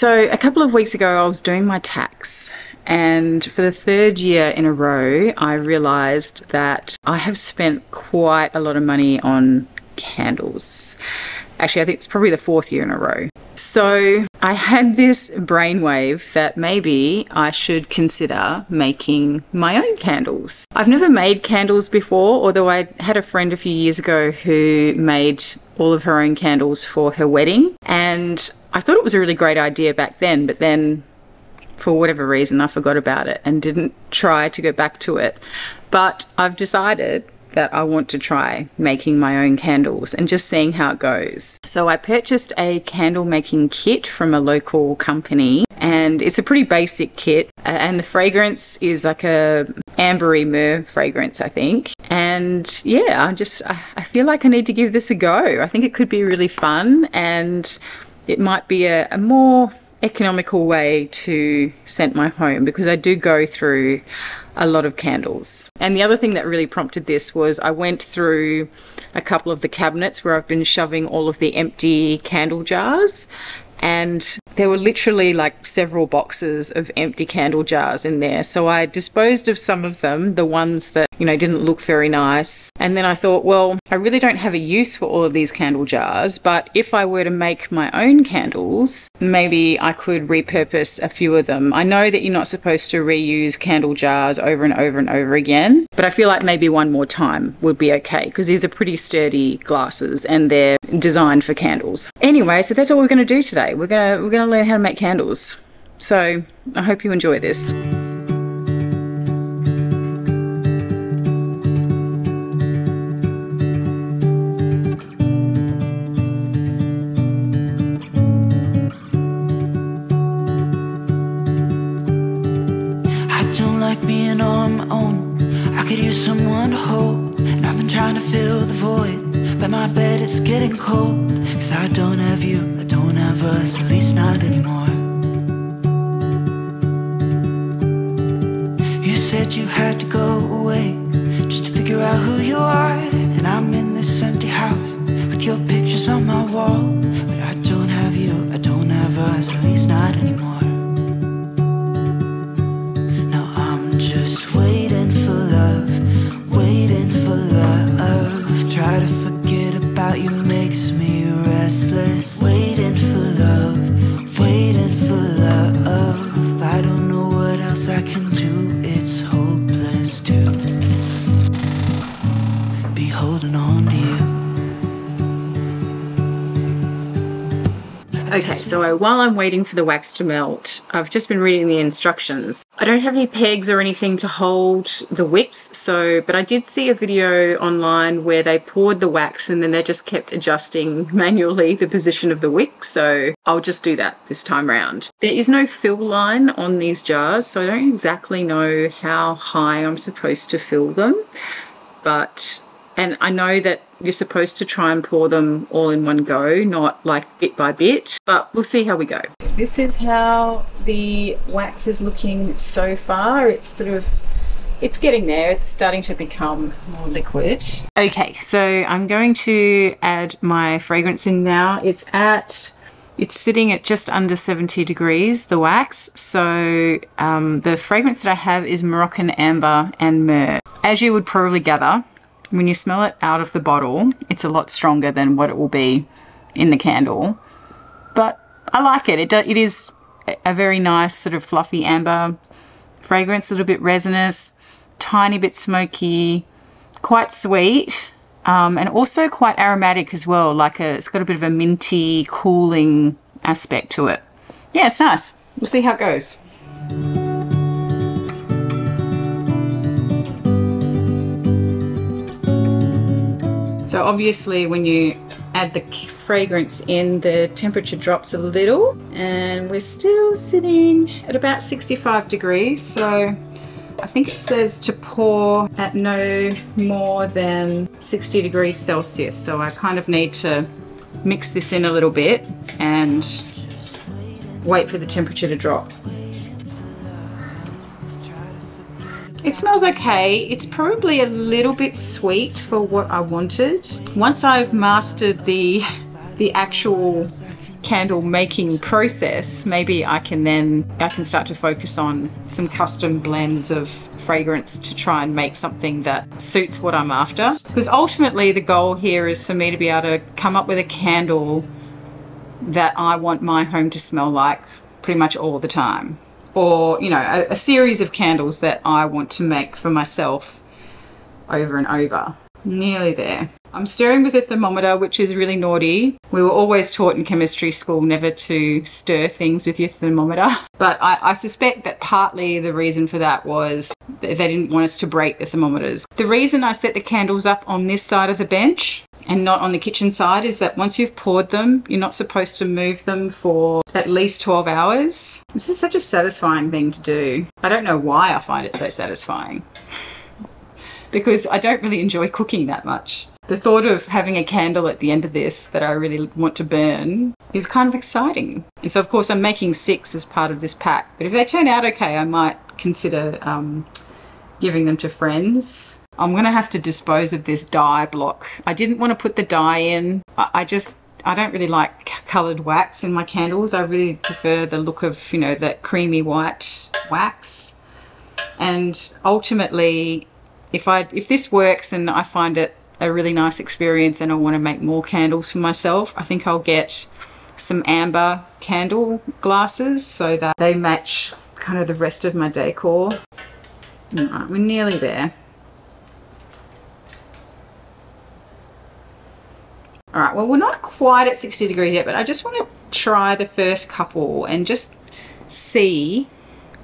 So, a couple of weeks ago, I was doing my tax, and for the third year in a row, I realized that I have spent quite a lot of money on candles. Actually, I think it's probably the fourth year in a row. So, I had this brainwave that maybe I should consider making my own candles. I've never made candles before, although I had a friend a few years ago who made all of her own candles for her wedding. And I thought it was a really great idea back then, but then for whatever reason, I forgot about it and didn't try to go back to it. But I've decided that I want to try making my own candles and just seeing how it goes. So I purchased a candle making kit from a local company and it's a pretty basic kit and the fragrance is like a ambery myrrh fragrance I think and yeah I just I feel like I need to give this a go. I think it could be really fun and it might be a, a more economical way to scent my home because I do go through a lot of candles. And the other thing that really prompted this was I went through a couple of the cabinets where I've been shoving all of the empty candle jars and there were literally like several boxes of empty candle jars in there. So I disposed of some of them, the ones that, you know, didn't look very nice. And then I thought, well, I really don't have a use for all of these candle jars, but if I were to make my own candles, maybe I could repurpose a few of them. I know that you're not supposed to reuse candle jars over and over and over again, but I feel like maybe one more time would be okay because these are pretty sturdy glasses and they're designed for candles. Anyway, so that's what we're going to do today. We're going to we're going to learn how to make candles. So, I hope you enjoy this. Like being on my own. I could use someone to hold. And I've been trying to fill the void. But my bed is getting cold. Cause I don't have you, I don't have us, at least not anymore. You said you had to go away just to figure out who you are. And I'm in this empty house with your pictures on my wall. But I don't have you, I don't have us, at least not anymore. Okay, so while I'm waiting for the wax to melt, I've just been reading the instructions. I don't have any pegs or anything to hold the wicks, so but I did see a video online where they poured the wax and then they just kept adjusting manually the position of the wick, so I'll just do that this time round. There is no fill line on these jars, so I don't exactly know how high I'm supposed to fill them, but and I know that you're supposed to try and pour them all in one go, not like bit by bit, but we'll see how we go. This is how the wax is looking so far. It's sort of it's getting there. It's starting to become more liquid. Okay, so I'm going to add my fragrance in now. It's at it's sitting at just under 70 degrees, the wax. So um, the fragrance that I have is Moroccan amber and myrrh. As you would probably gather, when you smell it out of the bottle, it's a lot stronger than what it will be in the candle. But I like it. It, do, it is a very nice sort of fluffy amber fragrance, a little bit resinous, tiny bit smoky, quite sweet, um, and also quite aromatic as well. Like a, it's got a bit of a minty, cooling aspect to it. Yeah, it's nice. We'll see how it goes. So obviously when you add the fragrance in, the temperature drops a little and we're still sitting at about 65 degrees. So I think it says to pour at no more than 60 degrees Celsius. So I kind of need to mix this in a little bit and wait for the temperature to drop. It smells okay. It's probably a little bit sweet for what I wanted. Once I've mastered the the actual candle making process, maybe I can then I can start to focus on some custom blends of fragrance to try and make something that suits what I'm after. Because ultimately the goal here is for me to be able to come up with a candle that I want my home to smell like pretty much all the time. Or, you know, a, a series of candles that I want to make for myself over and over. Nearly there. I'm stirring with a thermometer, which is really naughty. We were always taught in chemistry school never to stir things with your thermometer. But I, I, suspect that partly the reason for that was they didn't want us to break the thermometers. The reason I set the candles up on this side of the bench and not on the kitchen side is that once you've poured them, you're not supposed to move them for at least 12 hours. This is such a satisfying thing to do. I don't know why I find it so satisfying because I don't really enjoy cooking that much the thought of having a candle at the end of this that I really want to burn is kind of exciting. And so, of course, I'm making six as part of this pack. But if they turn out okay, I might consider um, giving them to friends. I'm going to have to dispose of this dye block. I didn't want to put the dye in. I, just I don't really like coloured wax in my candles. I really prefer the look of, you know, that creamy white wax. And ultimately, if I if this works and I find it a really nice experience and I want to make more candles for myself, I think I'll get some amber candle glasses so that they match kind of the rest of my decor. We're nearly there. All right, well, we're not quite at 60 degrees yet, but I just want to try the first couple and just see,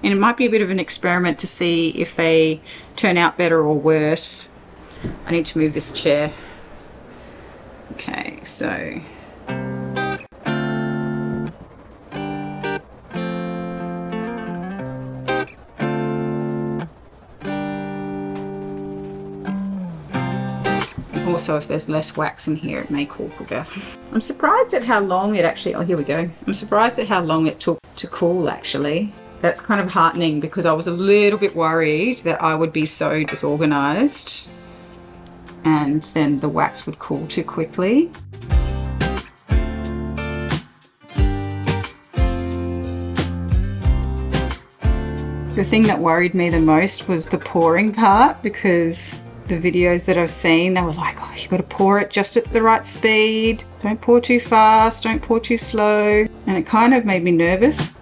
and it might be a bit of an experiment to see if they turn out better or worse I need to move this chair. Okay, so also if there's less wax in here it may cool quicker. I'm surprised at how long it actually, oh here we go. I'm surprised at how long it took to cool actually. That's kind of heartening because I was a little bit worried that I would be so disorganized and then the wax would cool too quickly. The thing that worried me the most was the pouring part because the videos that I've seen, they were like, oh, you got to pour it just at the right speed. Don't pour too fast, don't pour too slow. And it kind of made me nervous.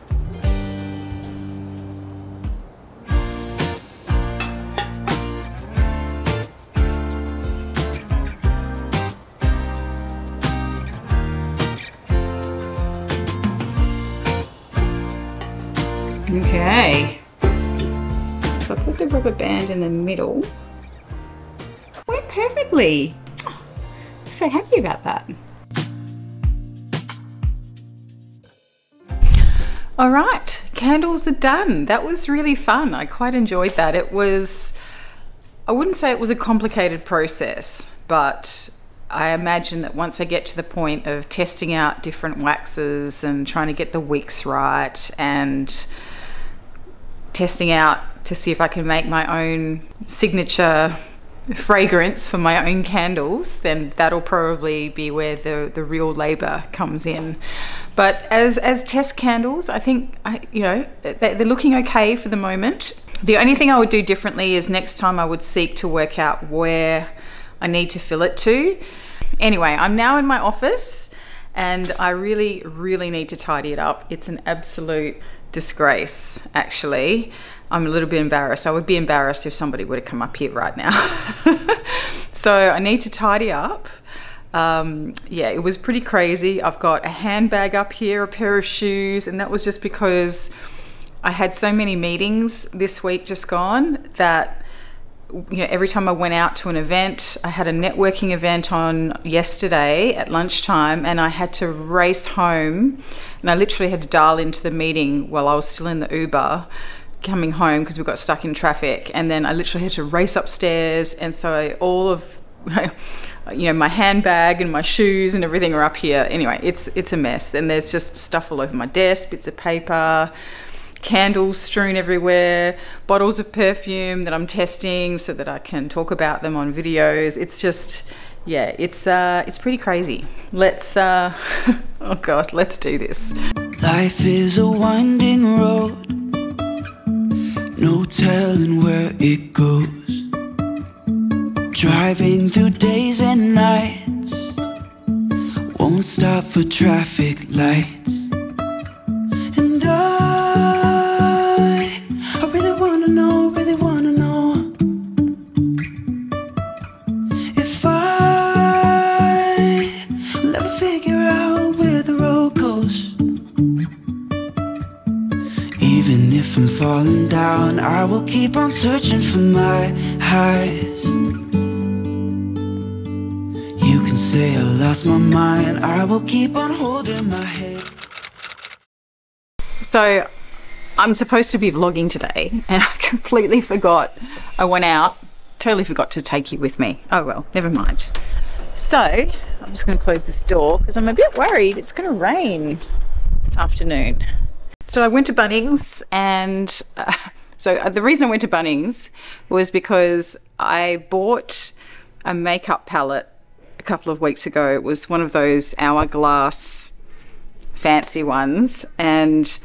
Candles are done. That was really fun. I quite enjoyed that. It was, I wouldn't say it was a complicated process, but I imagine that once I get to the point of testing out different waxes and trying to get the wicks right and testing out to see if I can make my own signature fragrance for my own candles, then that'll probably be where the, the real labor comes in. But as, as test candles, I think, I, you know, they're looking okay for the moment. The only thing I would do differently is next time I would seek to work out where I need to fill it to. Anyway, I'm now in my office and I really, really need to tidy it up. It's an absolute disgrace, actually. I'm a little bit embarrassed. I would be embarrassed if somebody were to come up here right now. so I need to tidy up. Um, yeah, it was pretty crazy. I've got a handbag up here, a pair of shoes, and that was just because I had so many meetings this week just gone that you know every time I went out to an event, I had a networking event on yesterday at lunchtime, and I had to race home and I literally had to dial into the meeting while I was still in the Uber coming home because we got stuck in traffic. And then I literally had to race upstairs. And so all of, you know, my handbag and my shoes and everything are up here. Anyway, it's, it's a mess. And there's just stuff all over my desk, bits of paper, candles strewn everywhere, bottles of perfume that I'm testing so that I can talk about them on videos. It's just, yeah, it's uh, it's pretty crazy. Let's uh, Oh god, let's do this. Life is a winding road, no telling where it goes. Driving through days and nights, won't stop for traffic lights. And I, I really wanna know, falling down, I will keep on searching for my highs. You can say I lost my mind, I will keep on holding my head. So, I'm supposed to be vlogging today, and I completely forgot. I went out, totally forgot to take you with me. Oh well, never mind. So, I'm just going to close this door because I'm a bit worried it's going to rain this afternoon. So, I went to Bunnings, and uh, so uh, the reason I went to Bunnings was because I bought a makeup palette a couple of weeks ago. It was one of those hourglass fancy ones and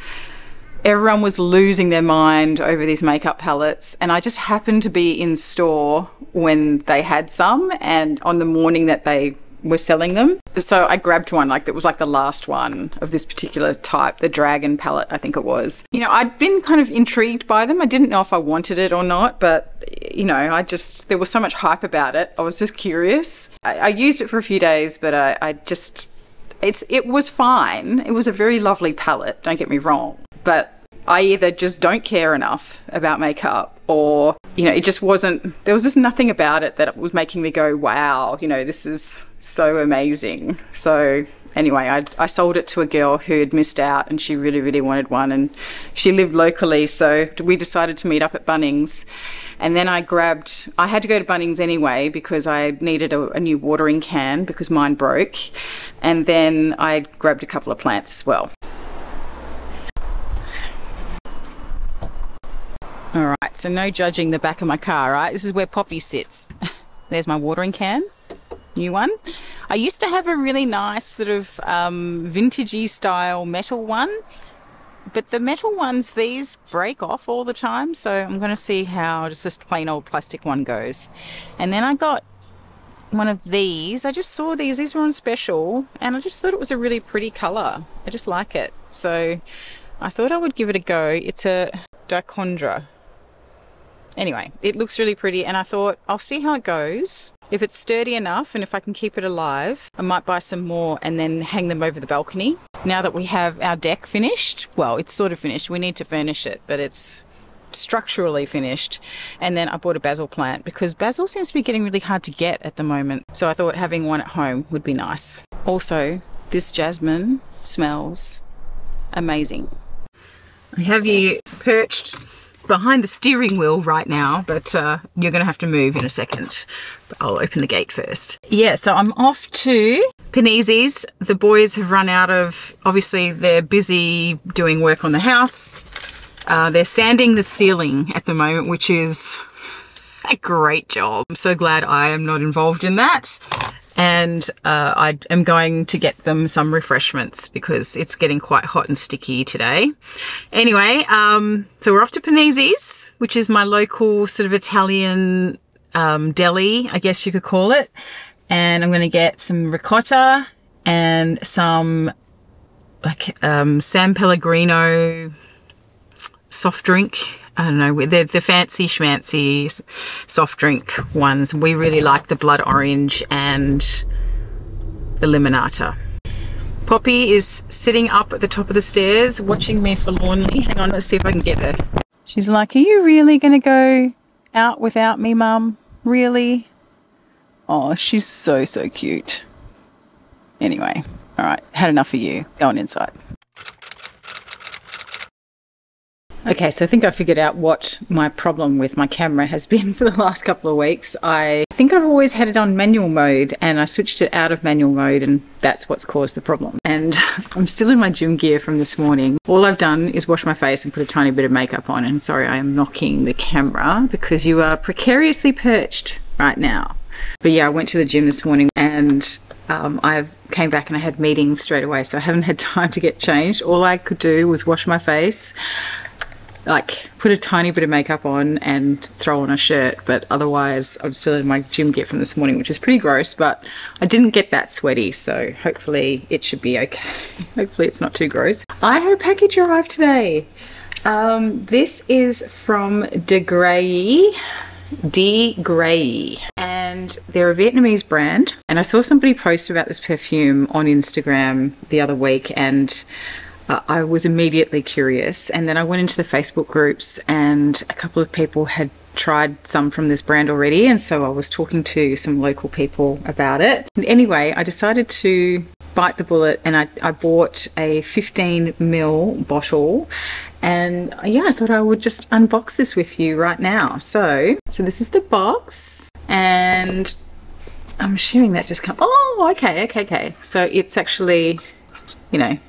everyone was losing their mind over these makeup palettes and I just happened to be in store when they had some and on the morning that they were selling them so I grabbed one like that was like the last one of this particular type the dragon palette I think it was you know I'd been kind of intrigued by them I didn't know if I wanted it or not but you know I just there was so much hype about it I was just curious I, I used it for a few days but I, I just it's it was fine. It was a very lovely palette, don't get me wrong. But I either just don't care enough about makeup or you know, it just wasn't there was just nothing about it that was making me go, Wow, you know, this is so amazing. So anyway, I, I sold it to a girl who had missed out and she really, really wanted one and she lived locally, so we decided to meet up at Bunnings. And then I grabbed, I had to go to Bunnings anyway because I needed a, a new watering can because mine broke. And then I grabbed a couple of plants as well. All right, so no judging the back of my car, right? This is where Poppy sits. There's my watering can, new one. I used to have a really nice sort of um, vintagey style metal one, but the metal ones, these break off all the time. So I'm going to see how just this plain old plastic one goes. And then I got one of these. I just saw these. These were on special, and I just thought it was a really pretty color. I just like it. So I thought I would give it a go. It's a dichondra. Anyway, it looks really pretty, and I thought I'll see how it goes. If it's sturdy enough and if I can keep it alive, I might buy some more and then hang them over the balcony. Now that we have our deck finished, well, it's sort of finished. We need to furnish it, but it's structurally finished. And then I bought a basil plant because basil seems to be getting really hard to get at the moment. So I thought having one at home would be nice. Also, this jasmine smells amazing. I have you perched behind the steering wheel right now, but uh, you're going to have to move in a second. But I'll open the gate first. Yeah, so I'm off to Panizzi's. The boys have run out of, obviously, they're busy doing work on the house. Uh, they're sanding the ceiling at the moment, which is a great job. I'm so glad I am not involved in that. And uh, I am going to get them some refreshments because it's getting quite hot and sticky today. Anyway, um, so we're off to Panizzi's, which is my local sort of Italian um, deli, I guess you could call it. And I'm going to get some ricotta and some like um, San Pellegrino soft drink. I don't know, they're the fancy schmancy soft drink ones. We really like the blood orange and the limonata. Poppy is sitting up at the top of the stairs watching me forlornly. Hang on, let's see if I can get her. She's like, Are you really going to go out without me, Mum? Really? Oh, she's so, so cute. Anyway, all right, had enough of you. Go on inside. Okay, so I think I figured out what my problem with my camera has been for the last couple of weeks. I think I've always had it on manual mode and I switched it out of manual mode and that's what's caused the problem. And I'm still in my gym gear from this morning. All I've done is wash my face and put a tiny bit of makeup on and sorry I am knocking the camera because you are precariously perched right now. But yeah, I went to the gym this morning and um, I came back and I had meetings straight away, so I haven't had time to get changed. All I could do was wash my face, like put a tiny bit of makeup on and throw on a shirt. But otherwise, I'm still in my gym gear from this morning, which is pretty gross. But I didn't get that sweaty, so hopefully it should be okay. hopefully it's not too gross. I had a package arrive today. Um, this is from De Grey. De Grey. And they're a Vietnamese brand. And I saw somebody post about this perfume on Instagram the other week and uh, I was immediately curious. And then I went into the Facebook groups and a couple of people had tried some from this brand already. And so I was talking to some local people about it. And anyway, I decided to bite the bullet and I, I bought a 15 mil bottle and yeah I thought I would just unbox this with you right now so so this is the box and I'm assuming that just come oh okay okay okay so it's actually you know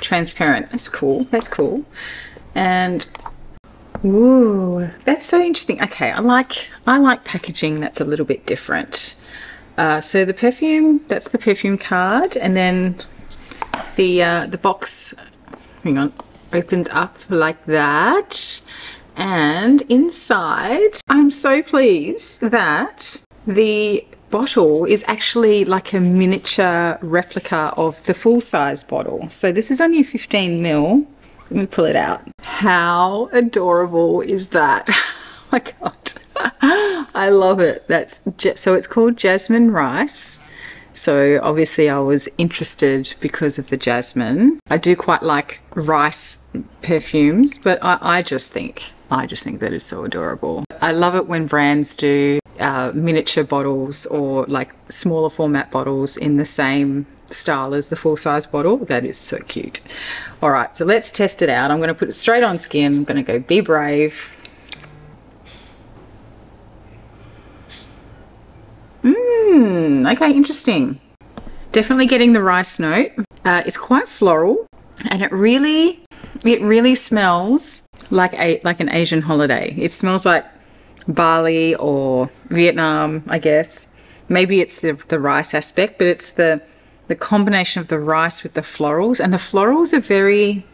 transparent. That's cool. That's cool. And Ooh, that's so interesting. Okay, I like I like packaging that's a little bit different. Uh, so the perfume, that's the perfume card, and then the uh, the box, hang on, opens up like that, and inside, I'm so pleased that the bottle is actually like a miniature replica of the full size bottle. So this is only 15 mil. Let me pull it out. How adorable is that? oh my god. I love it. That's so it's called Jasmine Rice. So obviously I was interested because of the jasmine. I do quite like rice perfumes, but I, I just think I just think that is so adorable. I love it when brands do uh, miniature bottles or like smaller format bottles in the same style as the full size bottle. That is so cute. All right, so let's test it out. I'm going to put it straight on skin. I'm going to go Be Brave. Mmm, okay, interesting. Definitely getting the rice note. Uh, it's quite floral and it really, it really smells like a like an Asian holiday. It smells like Bali or Vietnam, I guess. Maybe it's the, the rice aspect, but it's the the combination of the rice with the florals, and the florals are very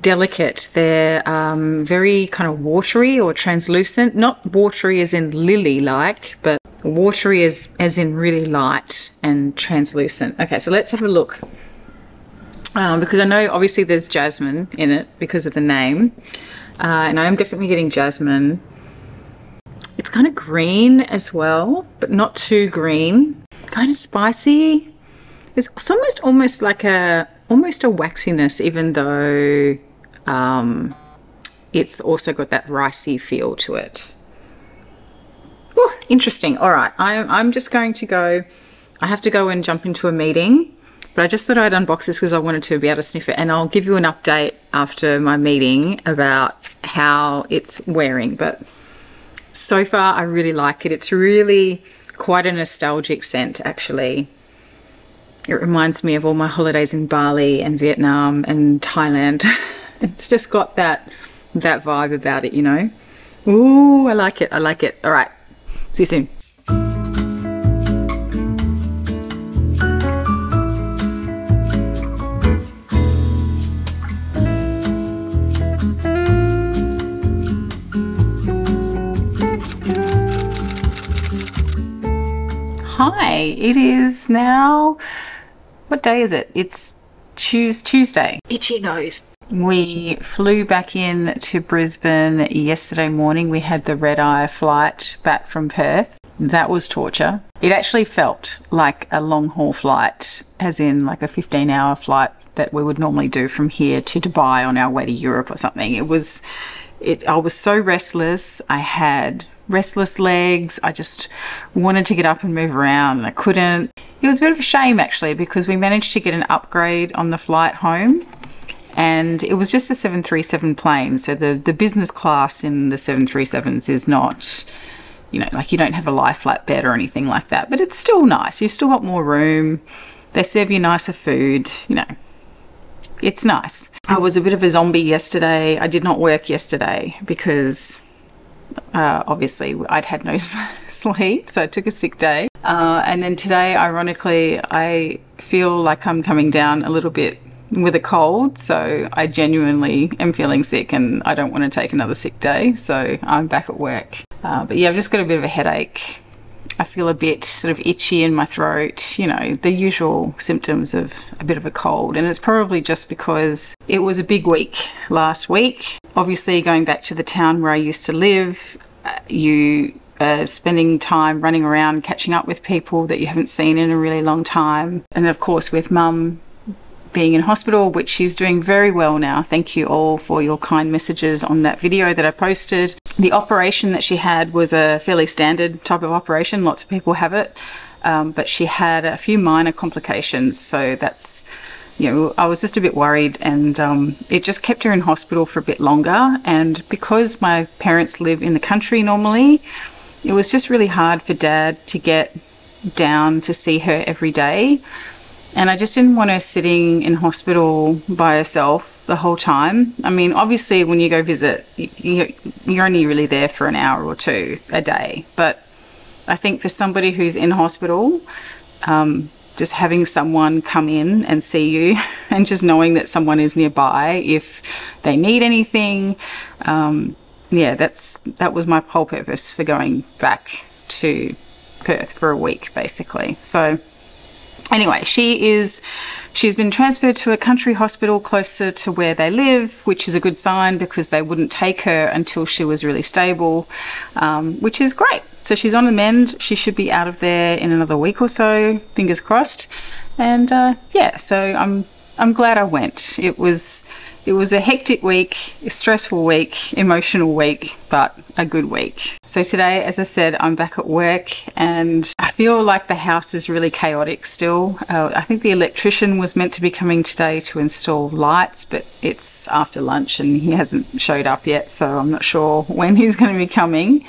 delicate. They're um, very kind of watery or translucent. Not watery as in lily-like, but watery as, as in really light and translucent. Okay, so let's have a look. Um, because I know obviously there's jasmine in it because of the name. Uh, and I am definitely getting jasmine. It's kind of green as well, but not too green. Kind of spicy. It's almost almost like a almost a waxiness, even though um, it's also got that ricey feel to it. Ooh, interesting. All right, I'm I'm just going to go. I have to go and jump into a meeting, but I just thought I'd unbox this because I wanted to be able to sniff it, and I'll give you an update after my meeting about how it's wearing. But so far, I really like it. It's really quite a nostalgic scent, actually. It reminds me of all my holidays in Bali and Vietnam and Thailand. it's just got that that vibe about it, you know. Ooh, I like it. I like it. All right. See you soon. Hi, it is now, what day is it? It's Tuesday. Itchy nose. We flew back in to Brisbane yesterday morning. We had the red eye flight back from Perth. That was torture. It actually felt like a long haul flight, as in like a 15 hour flight that we would normally do from here to Dubai on our way to Europe or something. It was, it, I was so restless. I had restless legs. I just wanted to get up and move around and I couldn't. It was a bit of a shame actually because we managed to get an upgrade on the flight home and it was just a 737 plane. So the, the business class in the 737s is not, you know, like you don't have a lie flat bed or anything like that, but it's still nice. You've still got more room. They serve you nicer food, you know. It's nice. I was a bit of a zombie yesterday. I did not work yesterday because uh, obviously, I'd had no sleep, so I took a sick day. Uh, and then today, ironically, I feel like I'm coming down a little bit with a cold, so I genuinely am feeling sick and I don't want to take another sick day, so I'm back at work. Uh, but yeah, I've just got a bit of a headache. I feel a bit sort of itchy in my throat, you know, the usual symptoms of a bit of a cold. And it's probably just because it was a big week last week. Obviously, going back to the town where I used to live, uh, you uh, spending time running around catching up with people that you haven't seen in a really long time. And of course, with mum being in hospital, which she's doing very well now. Thank you all for your kind messages on that video that I posted. The operation that she had was a fairly standard type of operation, lots of people have it, um, but she had a few minor complications, so that's you know, I was just a bit worried, and um, it just kept her in hospital for a bit longer. And because my parents live in the country normally, it was just really hard for dad to get down to see her every day. And I just didn't want her sitting in hospital by herself the whole time. I mean, obviously, when you go visit, you're only really there for an hour or two a day. But I think for somebody who's in hospital, um, just having someone come in and see you and just knowing that someone is nearby if they need anything, um, yeah, that's that was my whole purpose for going back to Perth for a week, basically. So Anyway, she is she's been transferred to a country hospital closer to where they live, which is a good sign because they wouldn't take her until she was really stable, um, which is great. So she's on the mend. She should be out of there in another week or so. Fingers crossed. And uh, yeah, so I'm I'm glad I went. It was it was a hectic week, a stressful week, emotional week, but a good week. So today, as I said, I'm back at work and feel like the house is really chaotic still. Uh, I think the electrician was meant to be coming today to install lights, but it's after lunch and he hasn't showed up yet, so I'm not sure when he's going to be coming.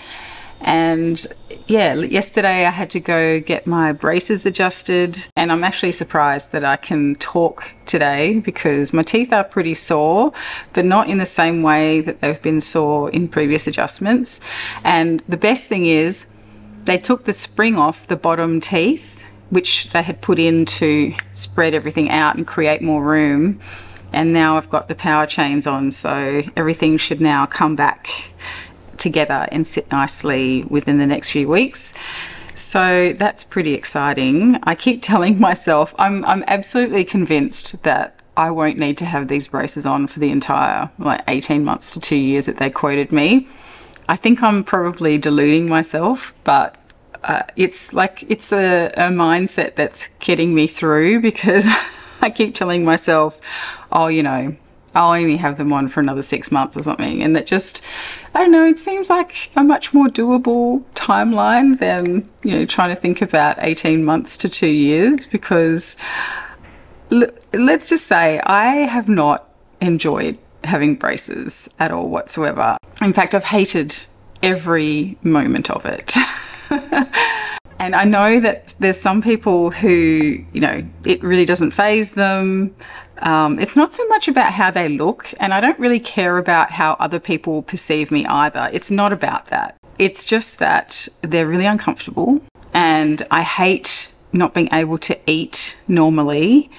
And yeah, yesterday I had to go get my braces adjusted, and I'm actually surprised that I can talk today because my teeth are pretty sore, but not in the same way that they've been sore in previous adjustments. And the best thing is, they took the spring off the bottom teeth, which they had put in to spread everything out and create more room. And now I've got the power chains on, so everything should now come back together and sit nicely within the next few weeks. So that's pretty exciting. I keep telling myself I'm I'm absolutely convinced that I won't need to have these braces on for the entire like 18 months to 2 years that they quoted me. I think I'm probably deluding myself, but uh, it's like it's a, a mindset that's getting me through because I keep telling myself, oh, you know, I'll only have them on for another six months or something. And that just, I don't know, it seems like a much more doable timeline than, you know, trying to think about 18 months to two years because let's just say I have not enjoyed having braces at all whatsoever. In fact, I've hated every moment of it. and I know that there's some people who, you know, it really doesn't phase them. Um, it's not so much about how they look, and I don't really care about how other people perceive me either. It's not about that. It's just that they're really uncomfortable, and I hate not being able to eat normally.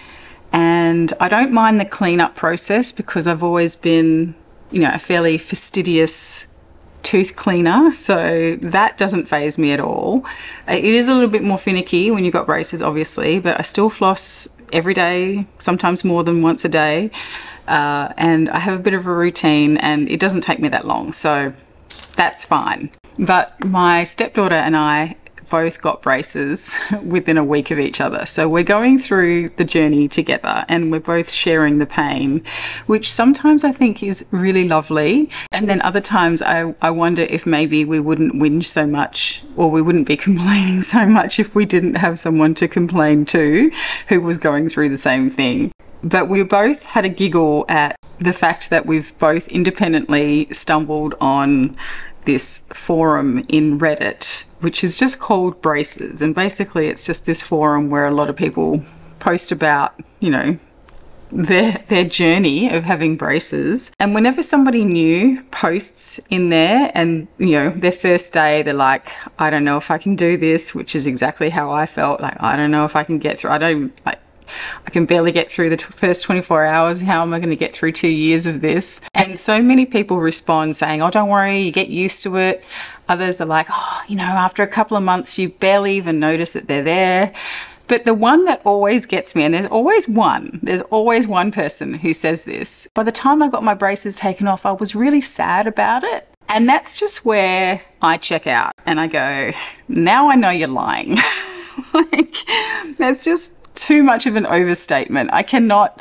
And I don't mind the cleanup process because I've always been, you know, a fairly fastidious tooth cleaner, so that doesn't phase me at all. It is a little bit more finicky when you've got braces, obviously, but I still floss every day, sometimes more than once a day. Uh, and I have a bit of a routine and it doesn't take me that long, so that's fine. But my stepdaughter and I both got braces within a week of each other. So we're going through the journey together and we're both sharing the pain, which sometimes I think is really lovely. And then other times I, I wonder if maybe we wouldn't whinge so much or we wouldn't be complaining so much if we didn't have someone to complain to who was going through the same thing. But we both had a giggle at the fact that we've both independently stumbled on this forum in Reddit, which is just called Braces. And basically, it's just this forum where a lot of people post about, you know, their their journey of having braces. And whenever somebody new posts in there and you know, their first day they're like, I don't know if I can do this, which is exactly how I felt. Like I don't know if I can get through. I don't like I can barely get through the first 24 hours. How am I going to get through two years of this? And so many people respond saying, Oh, don't worry, you get used to it. Others are like, Oh, you know, after a couple of months, you barely even notice that they're there. But the one that always gets me, and there's always one, there's always one person who says this. By the time I got my braces taken off, I was really sad about it. And that's just where I check out and I go, now I know you're lying. like, that's just too much of an overstatement. I cannot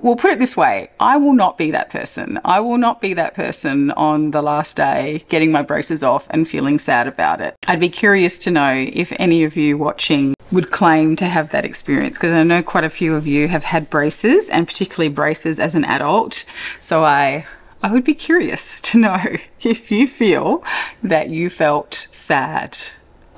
we'll put it this way I will not be that person. I will not be that person on the last day getting my braces off and feeling sad about it. I'd be curious to know if any of you watching would claim to have that experience because I know quite a few of you have had braces and particularly braces as an adult. So I I would be curious to know if you feel that you felt sad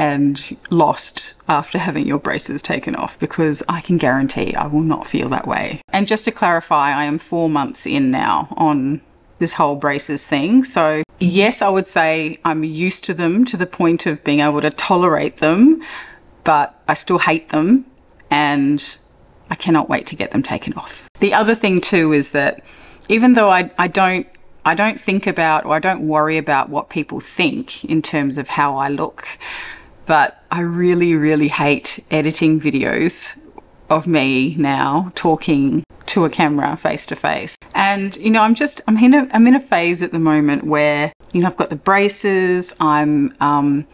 and lost after having your braces taken off because I can guarantee I will not feel that way. And just to clarify, I am four months in now on this whole braces thing. So, yes, I would say I'm used to them to the point of being able to tolerate them, but I still hate them and I cannot wait to get them taken off. The other thing, too, is that even though I, I don't I don't think about or I don't worry about what people think in terms of how I look but I really, really hate editing videos of me now talking to a camera face to face. And you know, I'm just I'm in a I'm in a phase at the moment where you know I've got the braces. I'm um,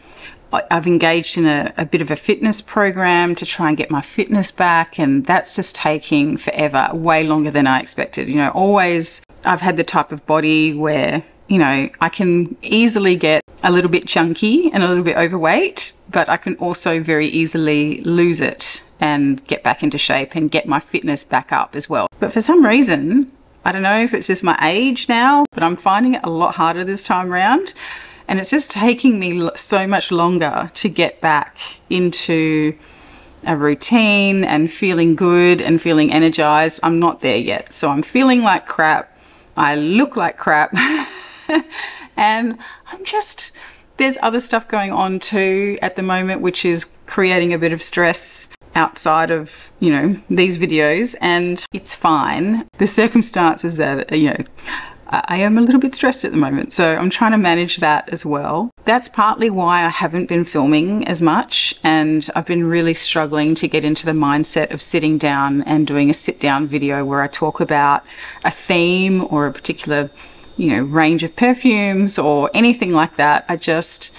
I've engaged in a, a, bit of a fitness program to try and get my fitness back, and that's just taking forever, way longer than I expected. You know, always I've had the type of body where you know, I can easily get a little bit chunky and a little bit overweight, but I can also very easily lose it and get back into shape and get my fitness back up as well. But for some reason, I don't know if it's just my age now, but I'm finding it a lot harder this time around. And it's just taking me so much longer to get back into a routine and feeling good and feeling energized. I'm not there yet. So I'm feeling like crap. I look like crap. and I'm just, there's other stuff going on too at the moment, which is creating a bit of stress outside of, you know, these videos and it's fine. The circumstances that, you know, I am a little bit stressed at the moment, so I'm trying to manage that as well. That's partly why I haven't been filming as much, and I've been really struggling to get into the mindset of sitting down and doing a sit down video where I talk about a theme or a particular you know, range of perfumes or anything like that. I just,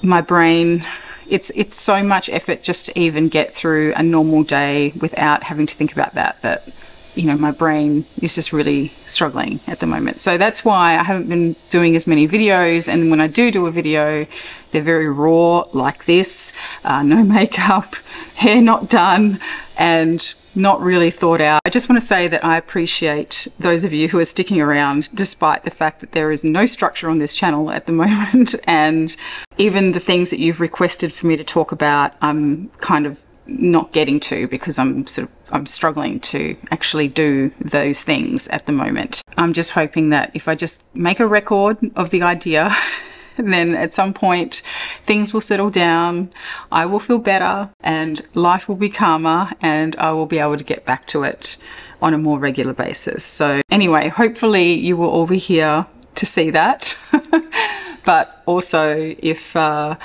my brain, it's, it's so much effort just to even get through a normal day without having to think about that, that, you know, my brain is just really struggling at the moment. So that's why I haven't been doing as many videos. And when I do do a video, they're very raw like this, uh, no makeup, hair not done, and not really thought out. I just want to say that I appreciate those of you who are sticking around despite the fact that there is no structure on this channel at the moment and even the things that you've requested for me to talk about I'm kind of not getting to because I'm sort of I'm struggling to actually do those things at the moment. I'm just hoping that if I just make a record of the idea then at some point things will settle down, I will feel better and life will be calmer and I will be able to get back to it on a more regular basis. So anyway, hopefully you will all be here to see that. but also if uh,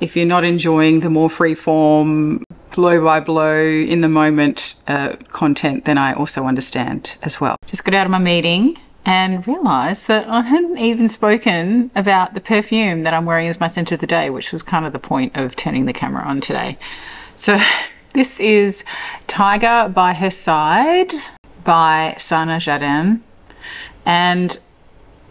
if you're not enjoying the more free form blow by blow in the moment uh, content, then I also understand as well. Just got out of my meeting and realised that I hadn't even spoken about the perfume that I'm wearing as my scent of the day, which was kind of the point of turning the camera on today. So this is Tiger by Her Side by Sana Jardin. And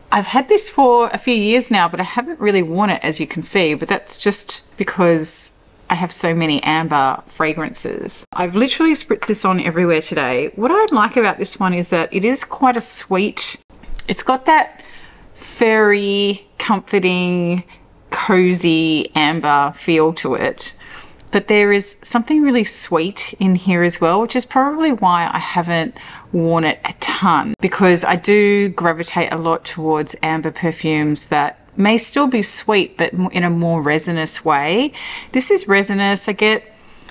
I've had this for a few years now, but I haven't really worn it, as you can see. But that's just because I have so many amber fragrances. I've literally spritzed this on everywhere today. What I like about this one is that it is quite a sweet it's got that very comforting, cozy amber feel to it but there is something really sweet in here as well, which is probably why I haven't worn it a ton because I do gravitate a lot towards amber perfumes that may still be sweet, but in a more resinous way. This is resinous. I get,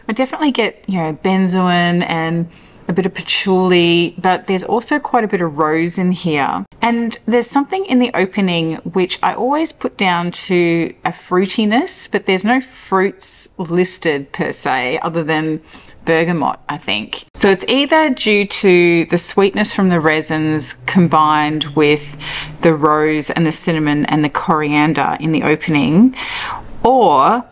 I definitely get, you know, benzoin and a bit of patchouli, but there's also quite a bit of rose in here. And there's something in the opening which I always put down to a fruitiness, but there's no fruits listed per se, other than bergamot, I think. So it's either due to the sweetness from the resins combined with the rose and the cinnamon and the coriander in the opening, or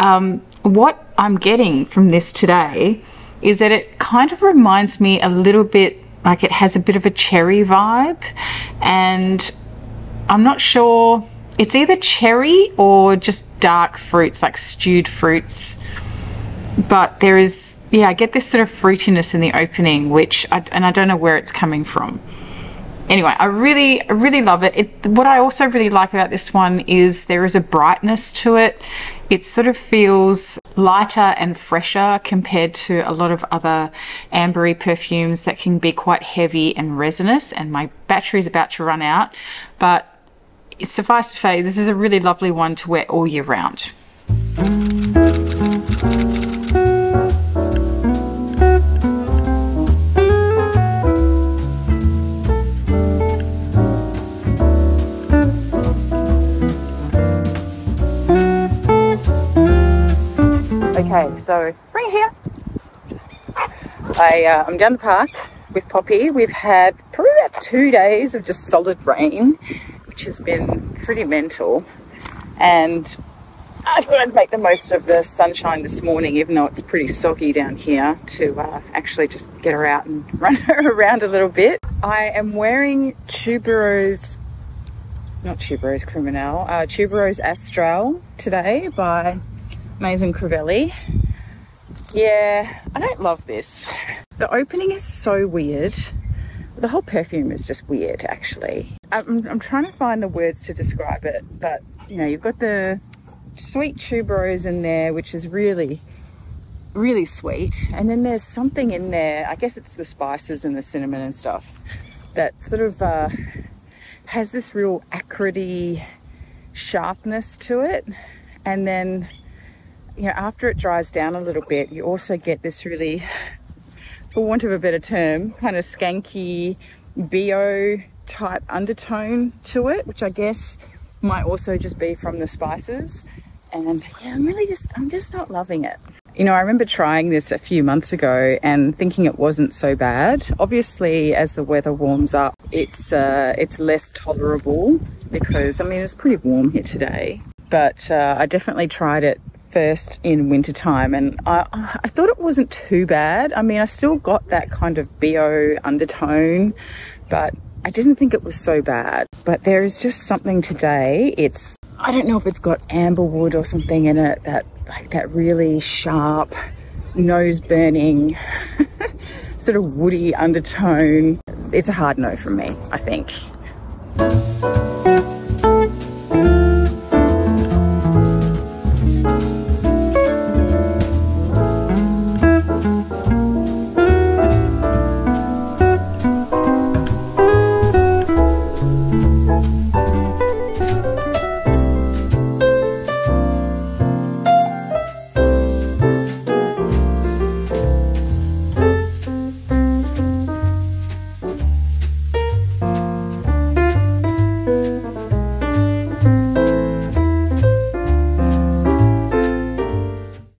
um, what I'm getting from this today is that it kind of reminds me a little bit like it has a bit of a cherry vibe. And I'm not sure it's either cherry or just dark fruits like stewed fruits. But there is yeah I get this sort of fruitiness in the opening which I, and I don't know where it's coming from anyway I really really love it. it what I also really like about this one is there is a brightness to it it sort of feels lighter and fresher compared to a lot of other ambery perfumes that can be quite heavy and resinous and my battery is about to run out but suffice to say this is a really lovely one to wear all year round. Okay, so bring it here. I, uh, I'm down the park with Poppy. We've had probably about two days of just solid rain, which has been pretty mental. And I thought I'd make the most of the sunshine this morning, even though it's pretty soggy down here, to uh, actually just get her out and run her around a little bit. I am wearing Tuberose, not Tuberose Criminal, uh, Tubereuse Astrale today by Maison Crivelli. Yeah, I don't love this. The opening is so weird. The whole perfume is just weird, actually. I'm, I'm trying to find the words to describe it, but you know, you've got the sweet tuberose in there, which is really, really sweet. And then there's something in there, I guess it's the spices and the cinnamon and stuff, that sort of uh, has this real acridy sharpness to it. And then you know, after it dries down a little bit, you also get this really, for want of a better term, kind of skanky BO type undertone to it, which I guess might also just be from the spices. And yeah, I'm really just, I'm just not loving it. You know, I remember trying this a few months ago and thinking it wasn't so bad. Obviously, as the weather warms up, it's uh, it's less tolerable because I mean it's pretty warm here today. But uh, I definitely tried it first in wintertime and I, I thought it wasn't too bad. I mean, I still got that kind of BO undertone, but I didn't think it was so bad. But there is just something today. It's, I don't know if it's got amberwood or something in it that like that really sharp, nose burning, sort of woody undertone. It's a hard no for me, I think.